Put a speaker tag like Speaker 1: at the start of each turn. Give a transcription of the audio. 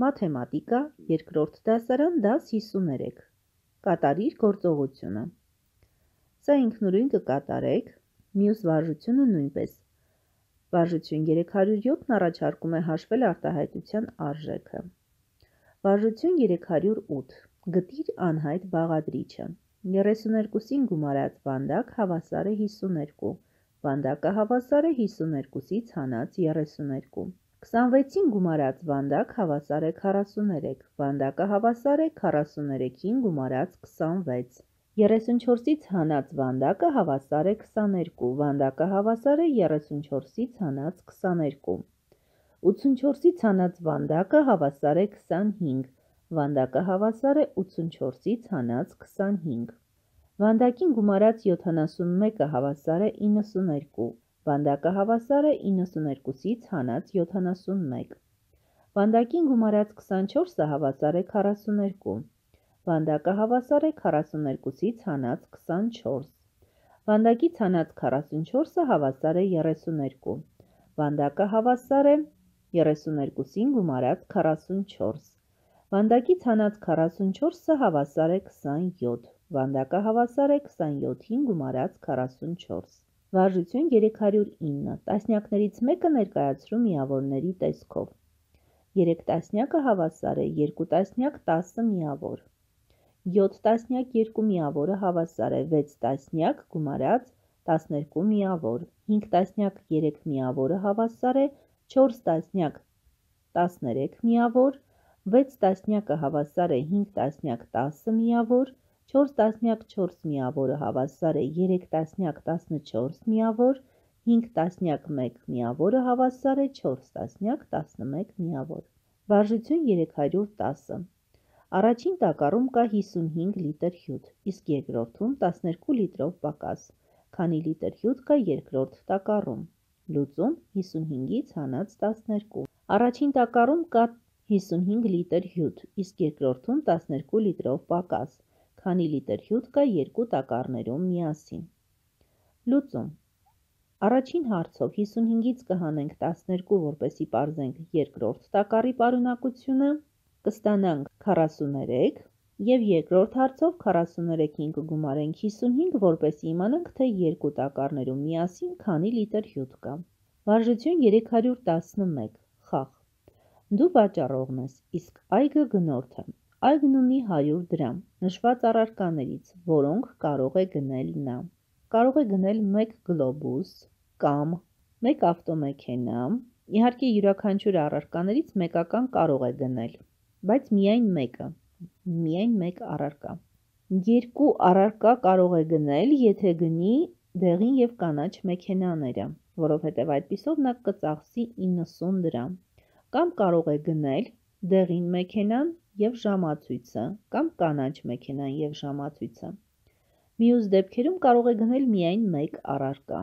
Speaker 1: Մաթեմատիկա, երկրորդ դասարան, դաս 53։ Կատարիր գործողությունը։ Սա ինքնուրույն կկատարեք, մյուս վարժությունը նույնպես։ Վարժություն 307-ն առաջարկում է հաշվել արտահայտության արժեքը։ Վարժություն 308 Գտիր անհայտ բաղադրիչը։ 32-ին գումարած վանդակ հավասար է 52։ Վանդակը հավասար է 52-ից հանած 32։ 26-ին գումարած վանդակ հավասար է 43։ Վանդակը հավասար է 43-ին գումարած 26։ 34-ից հանած վանդակը հավասար է 22։ Վանդակը հավասար է 34-ից հանած 22։ 84-ից հանած վանդակը հավասար է 25։ Վանդակը հավասար է 84-ից հանած 25։ Վանդակին գումարած 71-ը հավասար է 92, վանդակը հավասար է 92-ից հանած 71։ Վանդակին գումարած 24-ը հավասար է 42, վանդակը հավասար է 42-ից հանած 24։ Վանդակից հանած 44-ը հավասար է 32, վանդակը հավասար է 32-ին գումարած 44։ Վանդակից հանած 44-ը հավասար է 27, Վանդակը հավասար է 27-ին գումարած 44։ Վարժություն 309։ Տասնյակներից մեկը ներկայացրու միավորների տեսքով։ 3 տասնյակը հավասար է 2 տասնյակ 10 միավոր։ 7 տասնյակ 2 միավորը հավասար է 6 տասնյակ գումարած 12 միավոր։ 5 տասնյակ 3 միավորը հավասար է 4 տասնյակ 13 միավոր։ 6 տասնյակը հավասար է 5 տասնյակ 10 միավոր, 4 տասնյակ 4 միավորը հավասար է 3 տասնյակ 14 միավոր, 5 տասնյակ 1 միավորը հավասար է 4 տասնյակ 11 միավոր։ Վարժություն 310-ը։ Առաջին տակառում կա 55 լիտր հյութ, իսկ երկրորդում 12 լիտրով պակաս։ Քանի լիտր հյութ կա երկրորդ տակառում։ Լուծում 55-ից հանած 12։ Առաջին տակառում կա 55 լիտր հյութ, իսկ երկրորդում 12 լիտրով պակաս քանի լիտր հյութ կա երկու տակառներում միասին։ Լուծում Առաջին հարցով 55-ից կհանենք 12, որպեսի պարզենք երկրորդ տակառի պարունակությունը, կստանանք 43, և երկրորդ հարցով 43-ին կգումարենք 55, որպեսի իմանանք, թե երկու տակառներում միասին քանի լիտր հյութ կա։ Վարժություն 311 խաղ։ Դու վաճառողն ես, իսկ այգը գնորդը։ Այգն ունի 100 դրամ նշված առարկաներից, որոնք կարող է գնել նա։ Կարող է գնել 1 գլոբուս կամ 1 ավտոմեքենա, իհարկե յուրաքանչյուր առարկաներից մեկական կարող է գնել, բայց միայն մեկը, միայն մեկ առարկա։ Երկու առարկա կարող է գնել, եթե գնի դեղին և կանաչ մեքենաները, որովհետև այդպիսով նա կծախսի 90 դրամ, կամ կարող է գնել դեղին մեքենան և ժամացույցը կամ կանաչ մեքենան և ժամացույցը։ Մյուս դեպքերում կարող է գնել միայն մեկ առարկա։